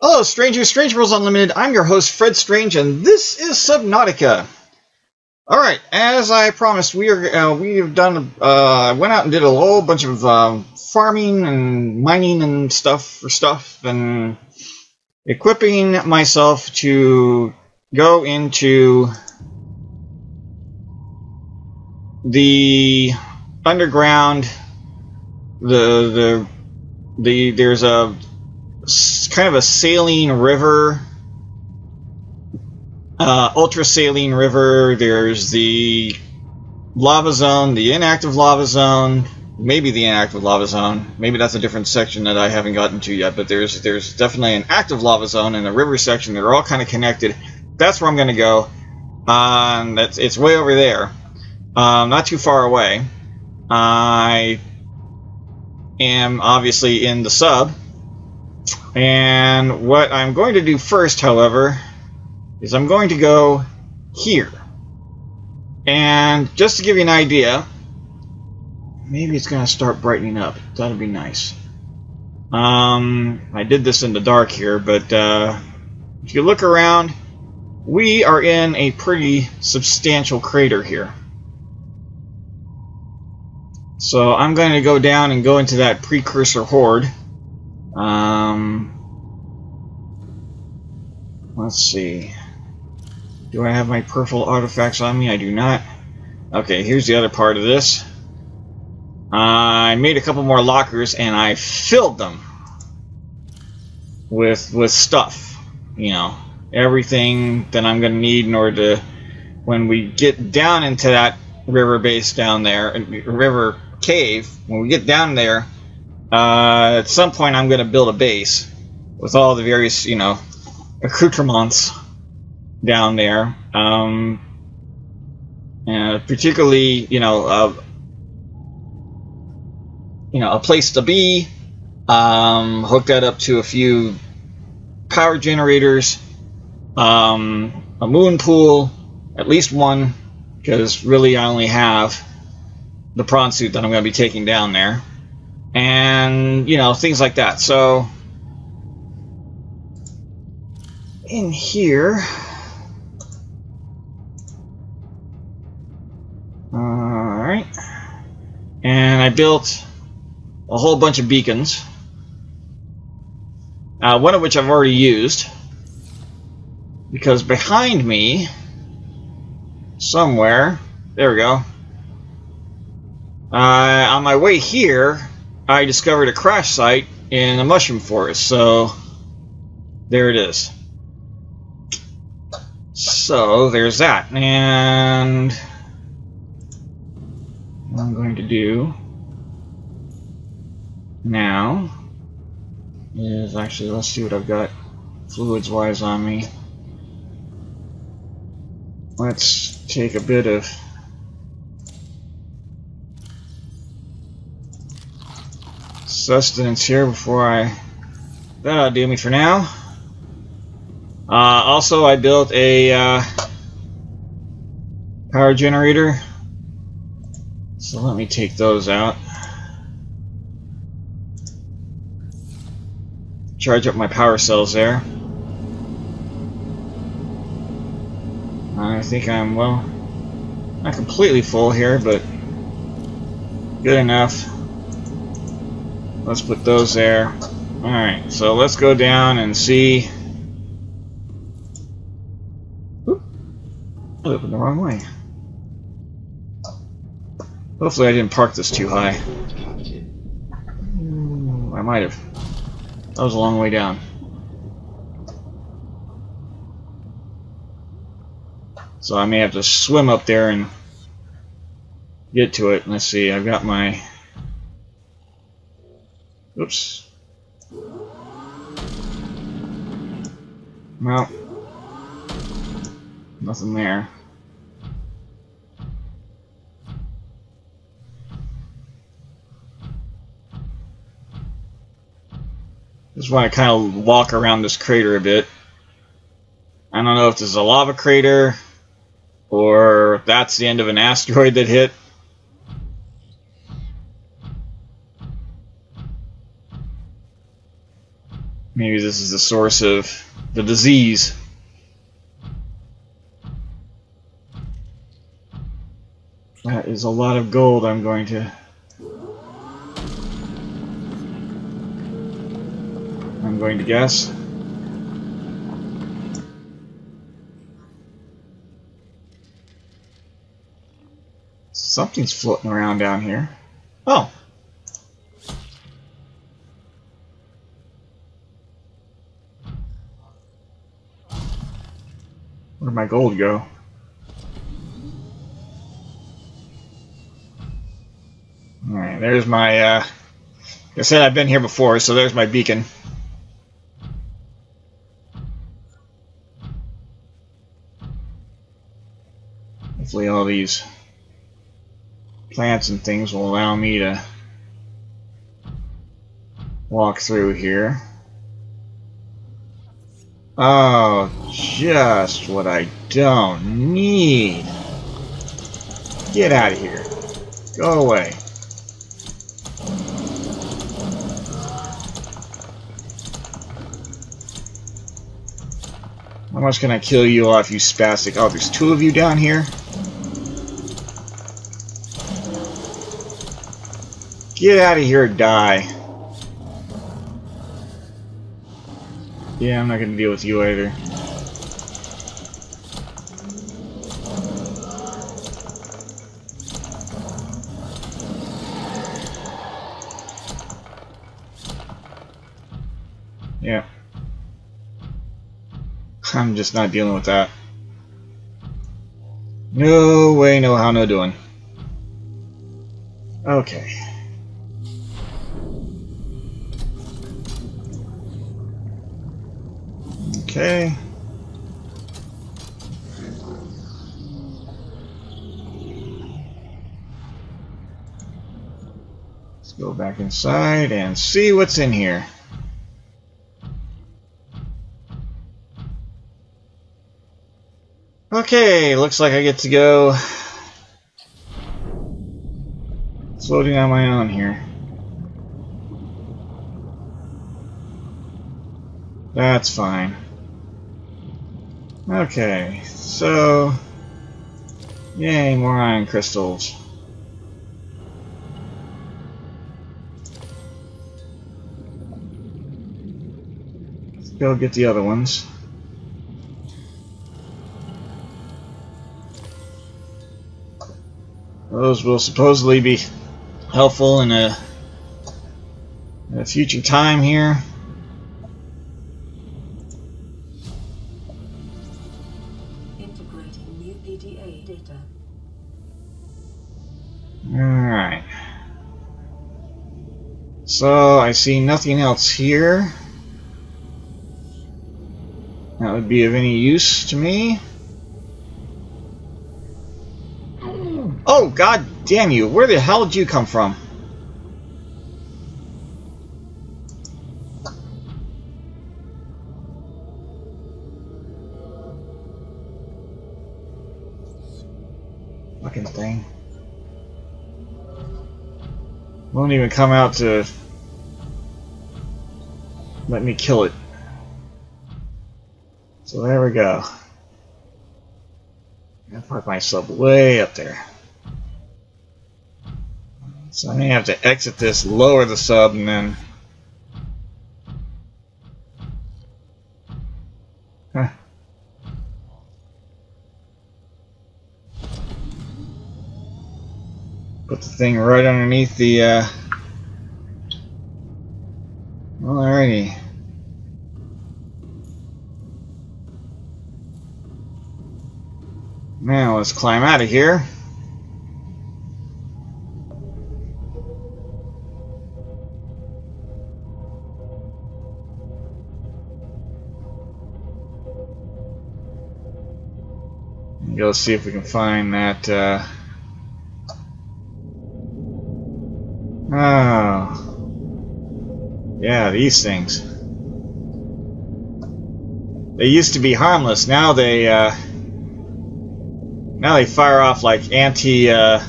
Hello, strangers, Strange Worlds Unlimited. I'm your host, Fred Strange, and this is Subnautica. All right, as I promised, we are uh, we have done. Uh, I went out and did a whole bunch of um, farming and mining and stuff for stuff, and equipping myself to go into the underground. The the the there's a kind of a saline river, uh, ultra saline river. There's the lava zone, the inactive lava zone, maybe the inactive lava zone. Maybe that's a different section that I haven't gotten to yet. But there's there's definitely an active lava zone and a river section. They're all kind of connected. That's where I'm going to go. Um, that's it's way over there, um, not too far away. I am obviously in the sub. And what I'm going to do first, however, is I'm going to go here. And just to give you an idea, maybe it's going to start brightening up. That'd be nice. Um, I did this in the dark here, but uh, if you look around, we are in a pretty substantial crater here. So I'm going to go down and go into that precursor horde. Um, let's see. Do I have my purple artifacts on me? I do not. Okay, here's the other part of this. I made a couple more lockers and I filled them with with stuff. You know, everything that I'm going to need in order to, when we get down into that river base down there, river cave, when we get down there, uh, at some point, I'm going to build a base with all the various, you know, accoutrements down there. Um, and particularly, you know, uh, you know, a place to be. Um, hook that up to a few power generators, um, a moon pool, at least one, because really I only have the prawn suit that I'm going to be taking down there and you know things like that. So in here alright and I built a whole bunch of beacons uh, one of which I've already used because behind me somewhere there we go uh, on my way here I discovered a crash site in a mushroom forest, so there it is. So there's that, and what I'm going to do now is actually let's see what I've got fluids wise on me. Let's take a bit of sustenance here before I... That'll do me for now. Uh, also, I built a uh, power generator. So let me take those out. Charge up my power cells there. I think I'm, well, not completely full here, but good enough. Let's put those there. Alright, so let's go down and see. Oop. I opened the wrong way. Hopefully I didn't park this too high. Hmm, I might have. That was a long way down. So I may have to swim up there and get to it. Let's see, I've got my Oops. Well, nothing there. Just want to kind of walk around this crater a bit. I don't know if this is a lava crater or that's the end of an asteroid that hit. Maybe this is the source of the disease. That is a lot of gold I'm going to... I'm going to guess. Something's floating around down here. Oh. Where'd my gold go? Alright, there's my, uh... Like I said, I've been here before, so there's my beacon. Hopefully all these plants and things will allow me to walk through here. Oh, just what I don't need. Get out of here. Go away. How much can I kill you off, you spastic? Oh, there's two of you down here? Get out of here, die. Yeah, I'm not gonna deal with you either. Yeah. I'm just not dealing with that. No way, no how, no doing. Okay. Okay. Let's go back inside and see what's in here. Okay, looks like I get to go floating on my own here. That's fine. Okay, so... Yay, more iron crystals. Let's go get the other ones. Those will supposedly be helpful in a, in a future time here. So, I see nothing else here. That would be of any use to me. Oh, god damn you. Where the hell did you come from? Fucking thing. Won't even come out to let me kill it. So there we go. I park myself way up there. So I may have to exit this, lower the sub, and then... Huh. Put the thing right underneath the, uh... Alrighty. Now let's climb out of here. Go see if we can find that. Uh... Oh. Yeah, these things. They used to be harmless. Now they, uh... Now they fire off like anti, uh...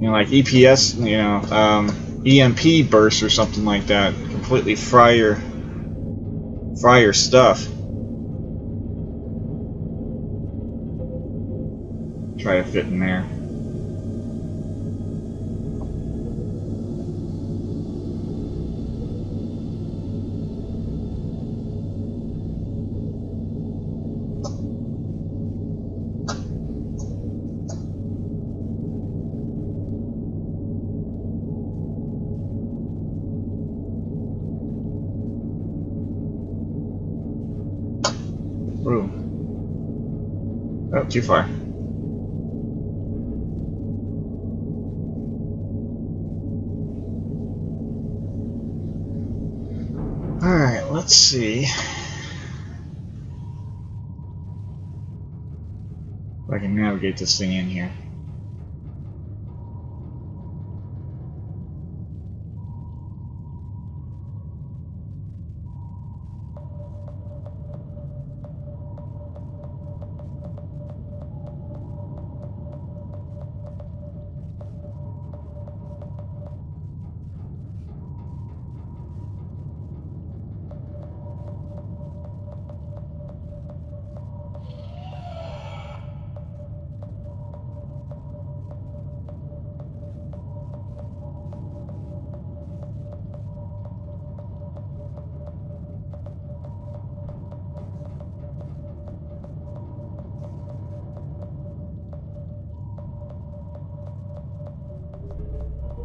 You know, like EPS, you know, um... EMP burst or something like that. Completely fry your, fry your stuff. Try to fit in there. Oh, too far. Alright, let's see. If I can navigate this thing in here.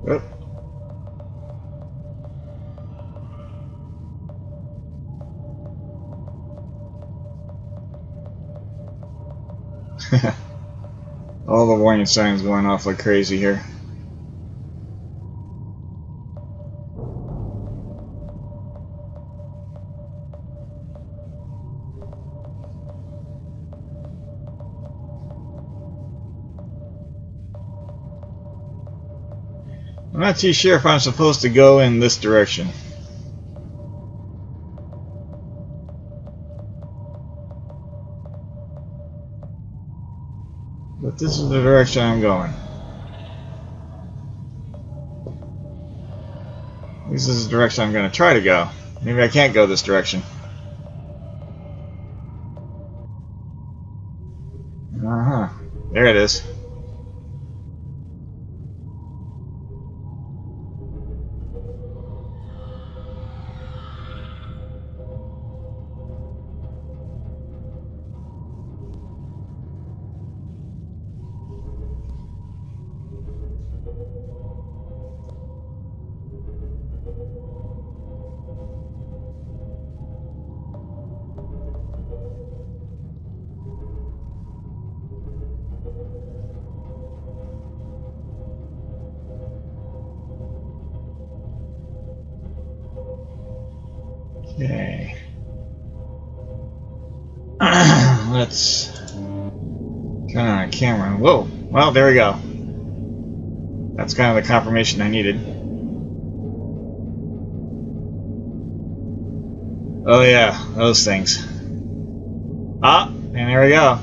All the warning signs going off like crazy here. Not too sure if I'm supposed to go in this direction. But this is the direction I'm going. This is the direction I'm going to try to go. Maybe I can't go this direction. Uh-huh. There it is. There we go. That's kind of the confirmation I needed. Oh yeah, those things. Ah, and there we go.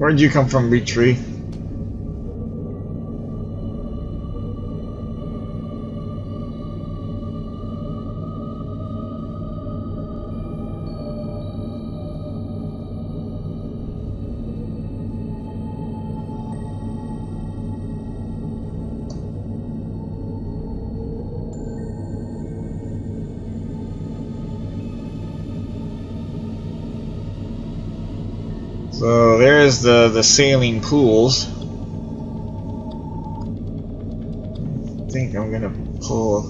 Where'd you come from, Tree? The, the saline pools. I think I'm gonna pull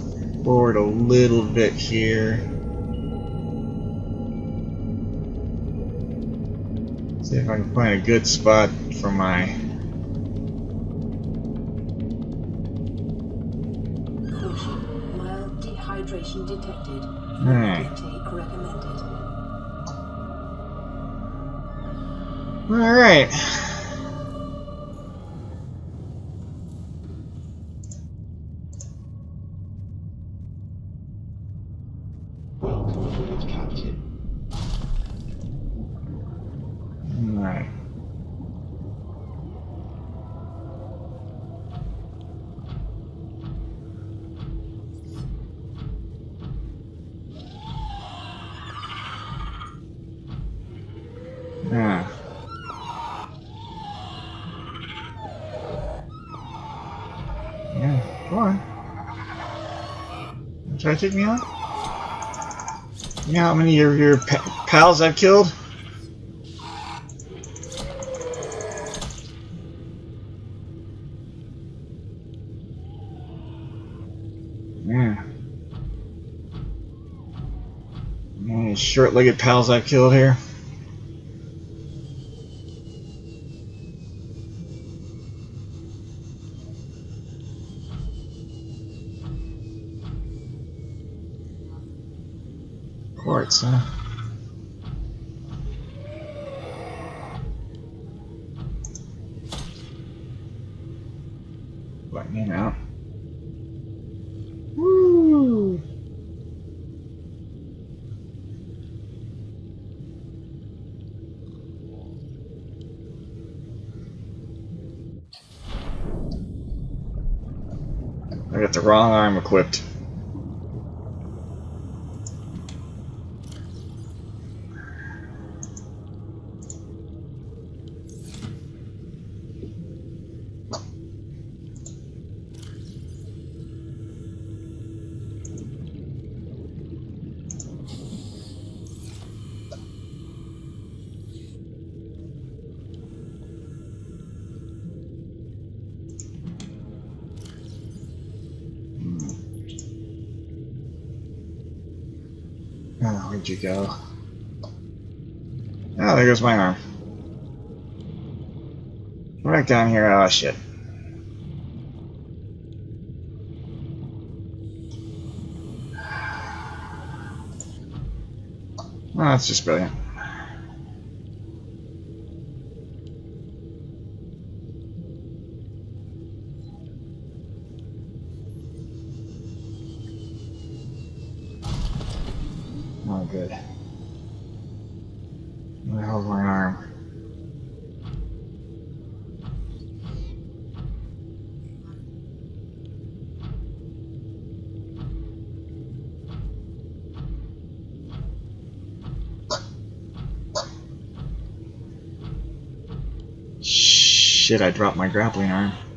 forward a little bit here. See if I can find a good spot for my Caution, mild dehydration detected. Hmm. Alright. Intake recommended. Alright. Try to me out? You know how many of your pa pals I've killed? Yeah. Short-legged pals I've killed here? Quartz, huh? Me know. Woo! I got the wrong arm equipped. Oh, where'd you go? Oh, there goes my arm. Right down here. Oh, shit. Oh, that's just brilliant. Shit, I dropped my grappling arm.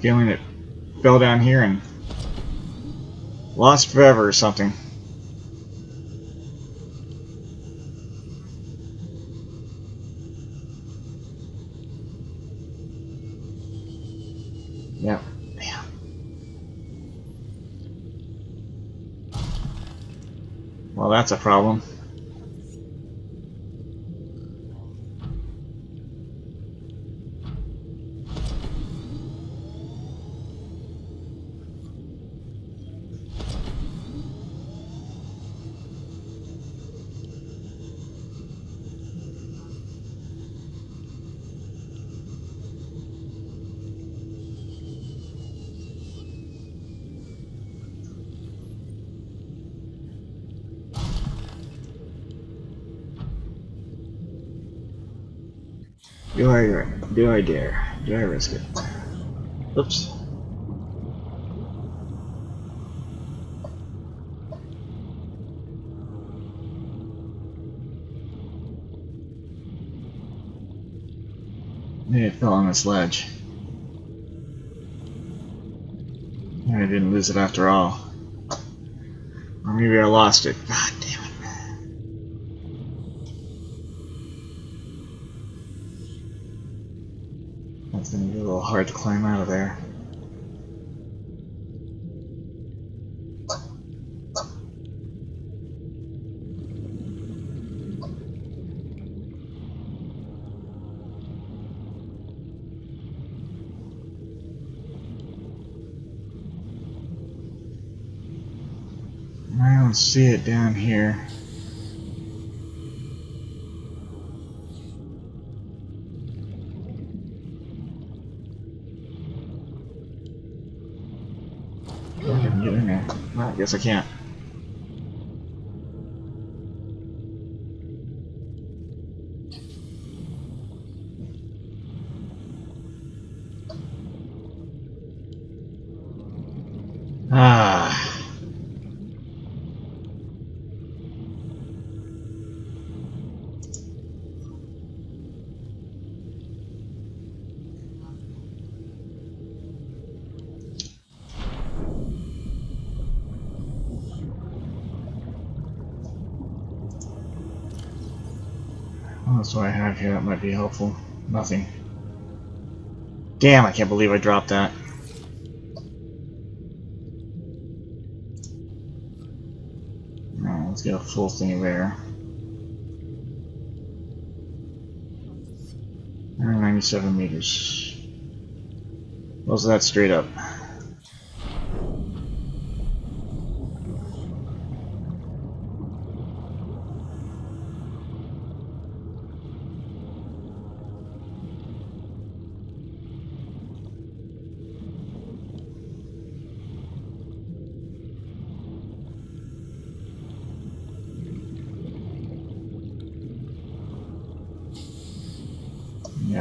Feeling it fell down here and lost forever or something. Yep. Yeah. Well, that's a problem. Dare? Do I risk it? Oops. Maybe it fell on this ledge. Maybe I didn't lose it after all. Or maybe I lost it. It. climb out of there. I don't see it down here. I in there. Well, I guess I can't. Here. That might be helpful. Nothing. Damn, I can't believe I dropped that. Alright, let's get a full thing of air. 197 meters. Was that straight up?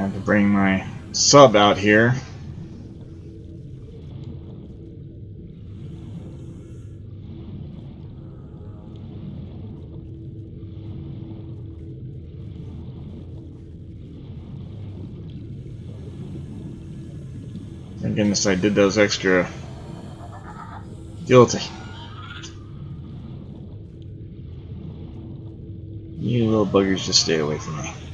Yeah, to bring my sub out here. Thank goodness I did those extra. Guilty. You little buggers just stay away from me.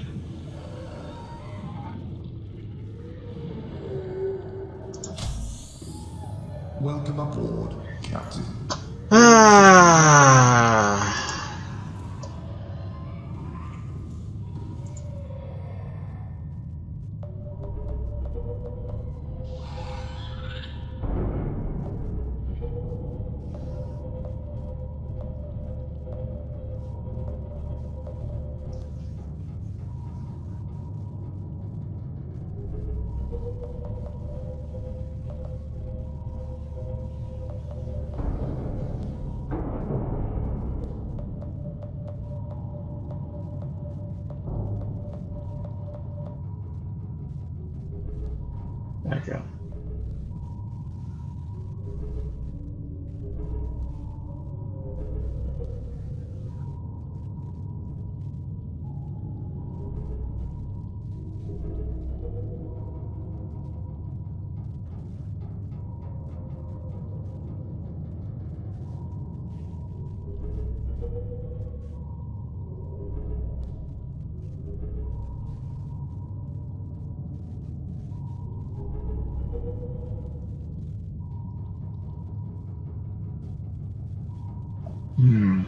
Hmm.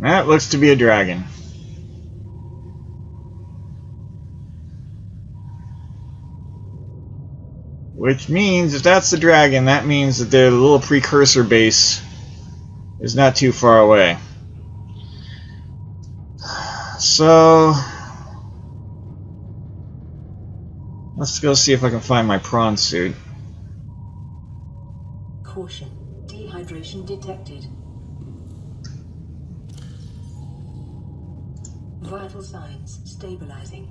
That looks to be a dragon. Which means, if that's the dragon, that means that the little precursor base is not too far away. So, let's go see if I can find my prawn suit. Caution. Vibration detected. Vital signs stabilizing.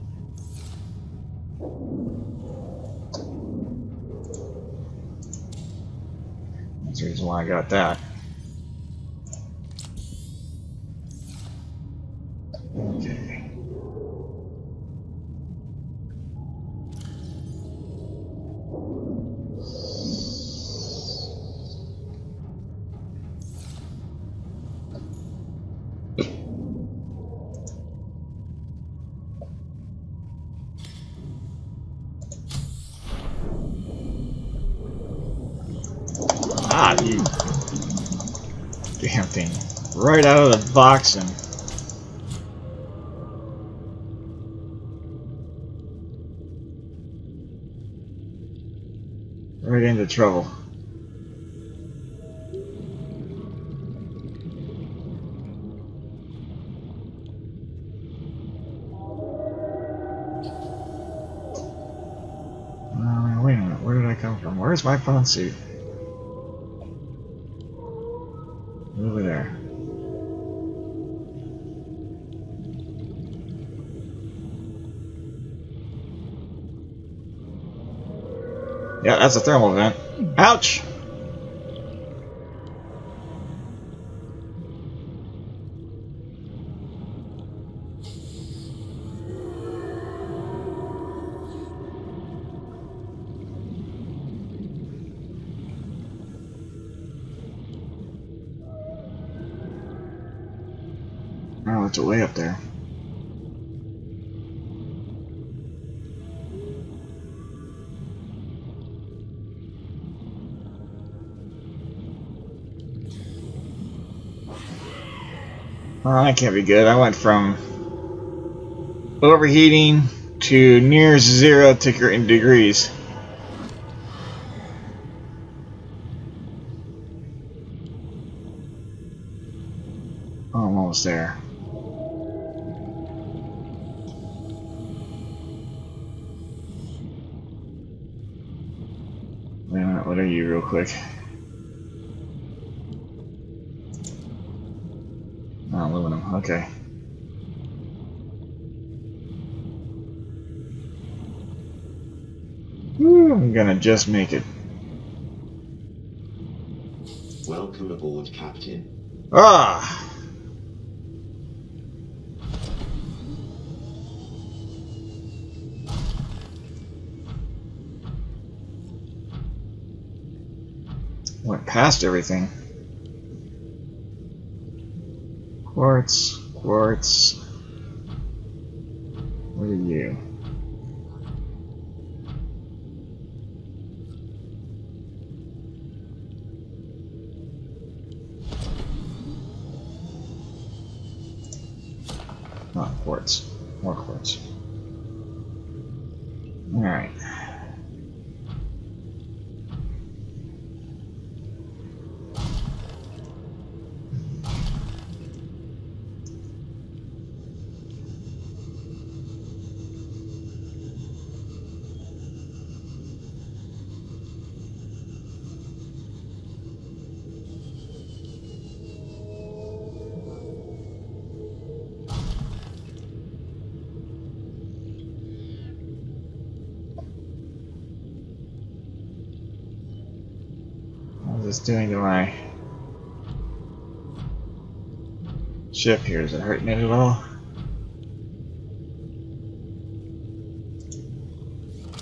That's the reason why I got that. Right out of the box and right into trouble. Uh, wait a minute, where did I come from? Where's my phone suit? Yeah, that's a thermal vent. Ouch! Oh, it's way up there. Oh, that can't be good. I went from overheating to near zero ticker in degrees. Almost there. Wait a minute, what are you, real quick? Oh, aluminum, okay. Whew, I'm gonna just make it. Welcome aboard, Captain. Ah! Went past everything. Quartz, quartz. What are you? This doing to my ship here? Is it hurting it at all?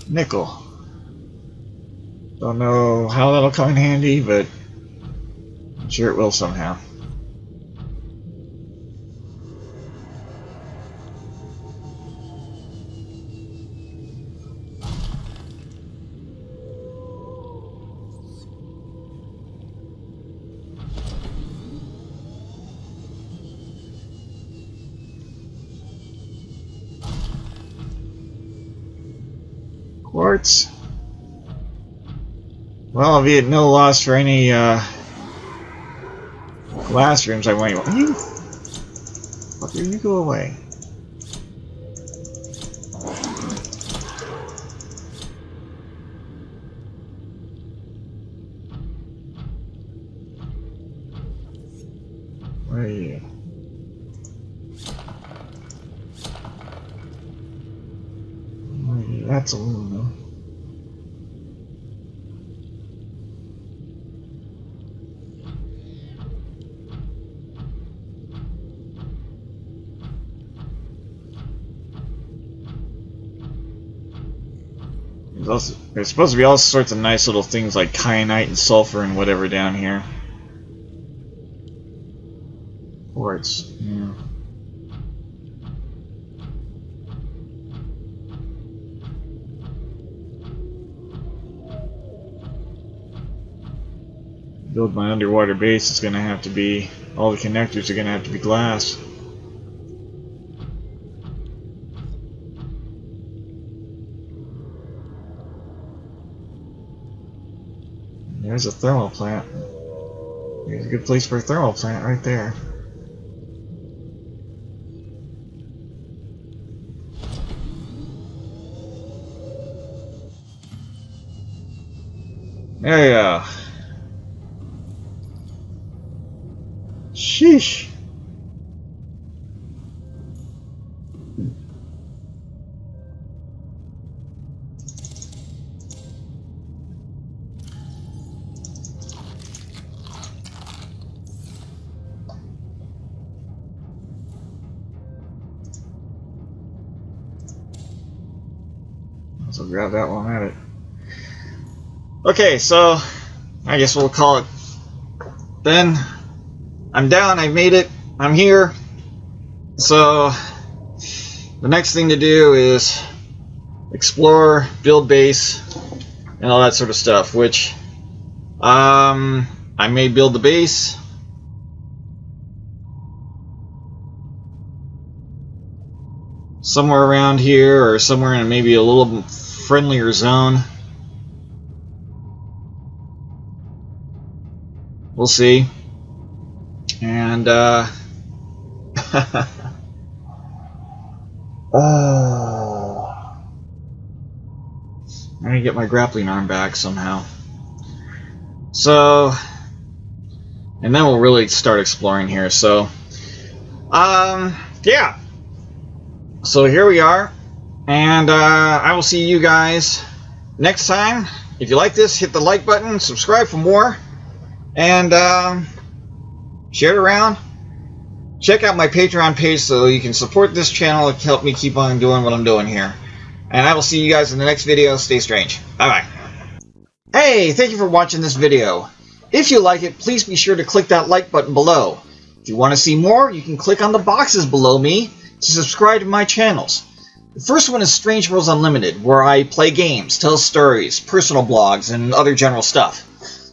Nickel. Don't know how that'll come in handy, but I'm sure it will somehow. Quartz. Well, I'll be at no loss for any uh, glass rooms I want. You, fucker, you go away. There's, supposed to be all sorts of nice little things like kyanite and sulfur and whatever down here. Quartz. Yeah. Build my underwater base is going to have to be all the connectors are going to have to be glass. There's a thermal plant. There's a good place for a thermal plant right there. There you go. Sheesh. Grab that while I'm at it. Okay, so I guess we'll call it then. I'm down, I made it, I'm here. So the next thing to do is explore, build base, and all that sort of stuff, which um, I may build the base. Somewhere around here, or somewhere in maybe a little friendlier zone. We'll see. And, uh... oh. I need to get my grappling arm back somehow. So... And then we'll really start exploring here, so... Um, yeah. So here we are. And, uh, I will see you guys next time. If you like this, hit the like button, subscribe for more, and, um... share it around. Check out my Patreon page so you can support this channel and help me keep on doing what I'm doing here. And I will see you guys in the next video. Stay strange. Bye-bye. Hey, thank you for watching this video. If you like it, please be sure to click that like button below. If you want to see more, you can click on the boxes below me to subscribe to my channels. The first one is Strange Worlds Unlimited, where I play games, tell stories, personal blogs, and other general stuff.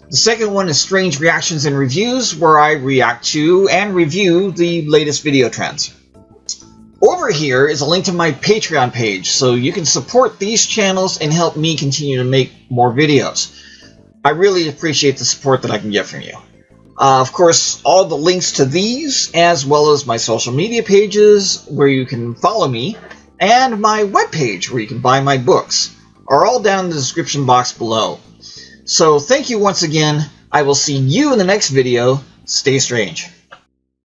The second one is Strange Reactions and Reviews, where I react to and review the latest video trends. Over here is a link to my Patreon page, so you can support these channels and help me continue to make more videos. I really appreciate the support that I can get from you. Uh, of course, all the links to these, as well as my social media pages where you can follow me, and my webpage where you can buy my books, are all down in the description box below. So thank you once again. I will see you in the next video. Stay strange.